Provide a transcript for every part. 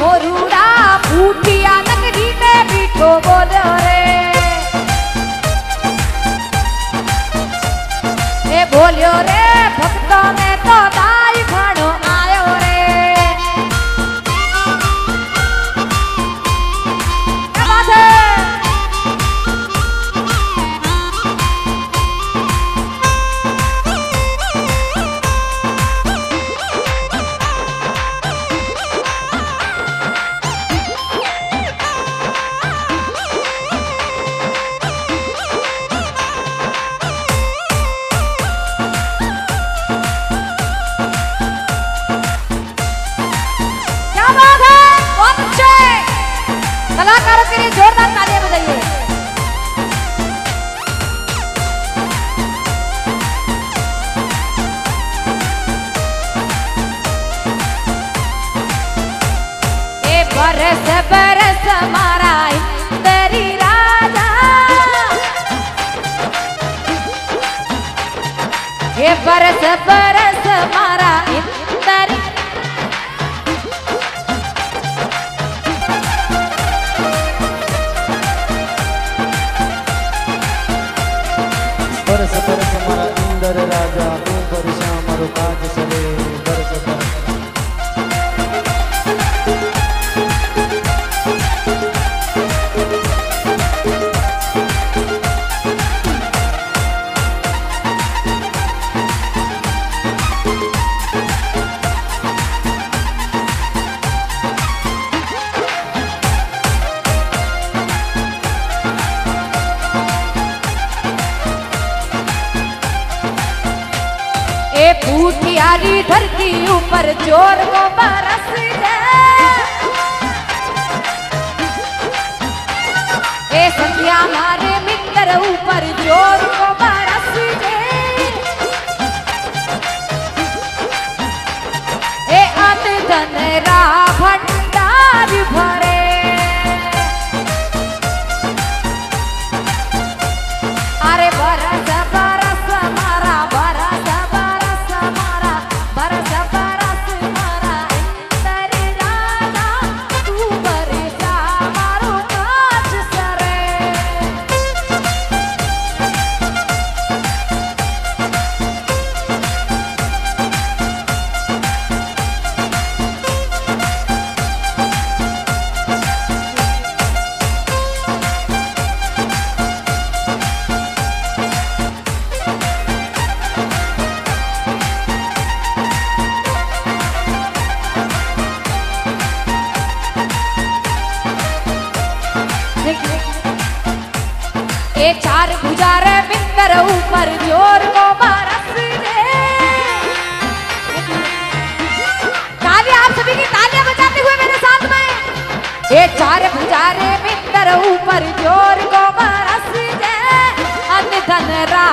moruda ए बरस पूठियारी धरती ऊपर ज़ोर को बरस दे। ए संध्या मारे मित्र ऊपर ज़ोर को बरस दे। ए आते धन रा ए चार गुजारे बिंदर ऊपर ज़ोर को बरस दे तालियाँ, आप सभी की तालियाँ बजाते हुए मेरे साथ में। ए चार गुजारे बिंदर ऊपर ज़ोर को बरस दे अन धन रा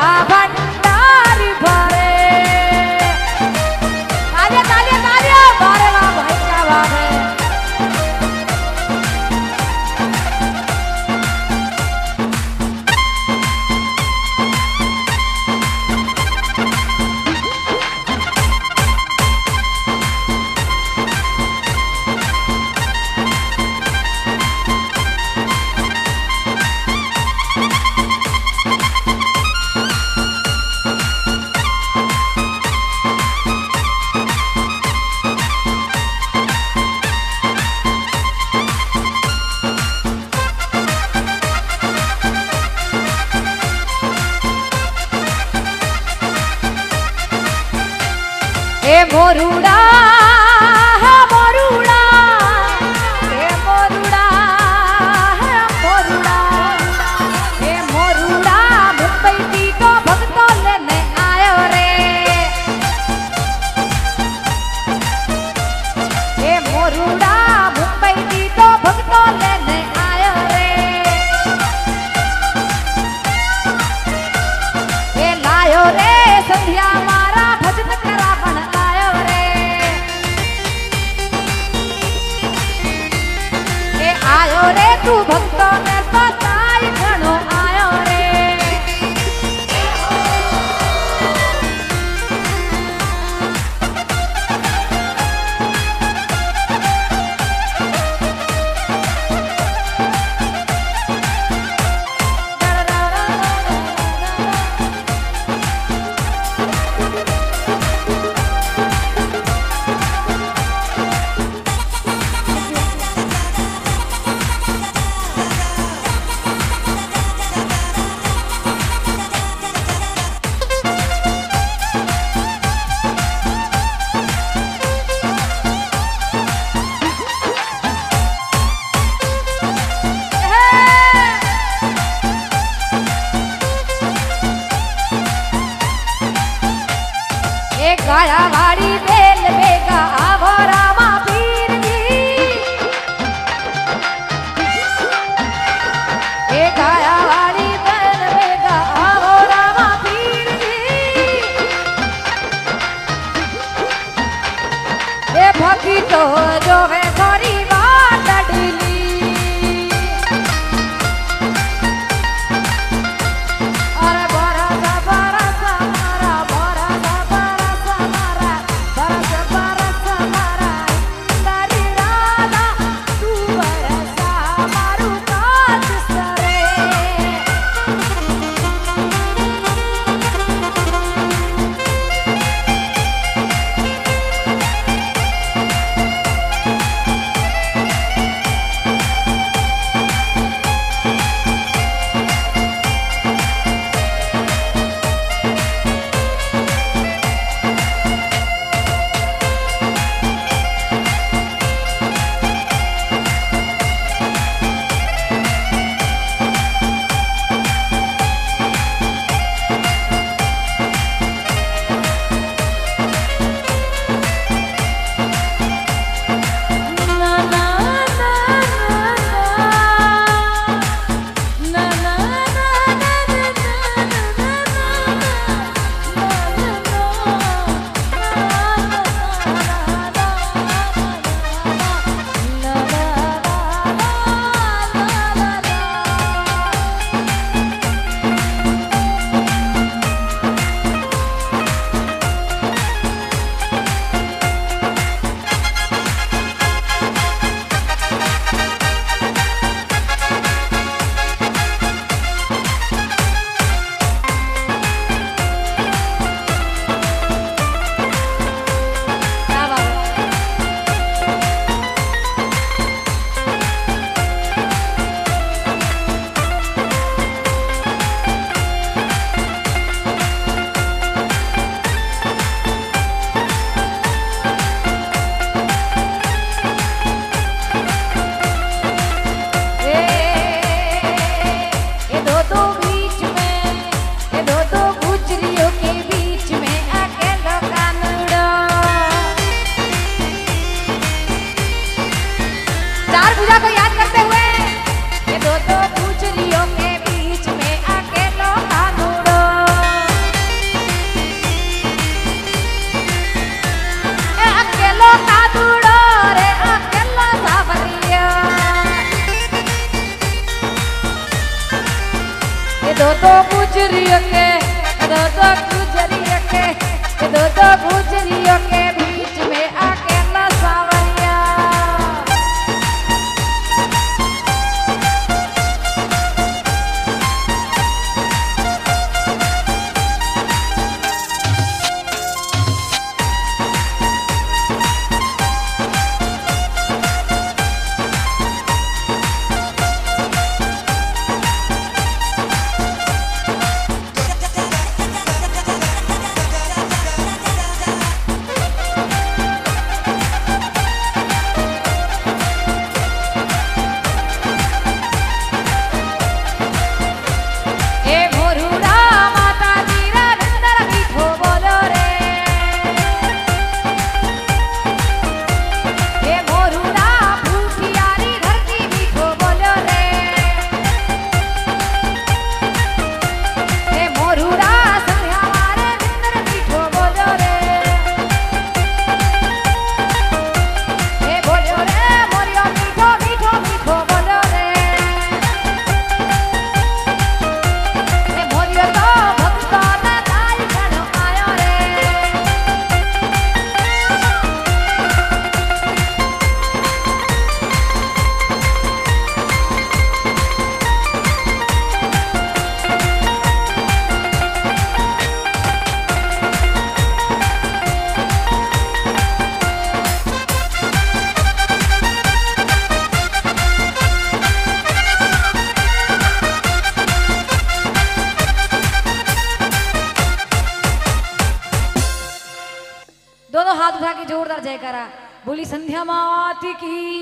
संध्या माती की।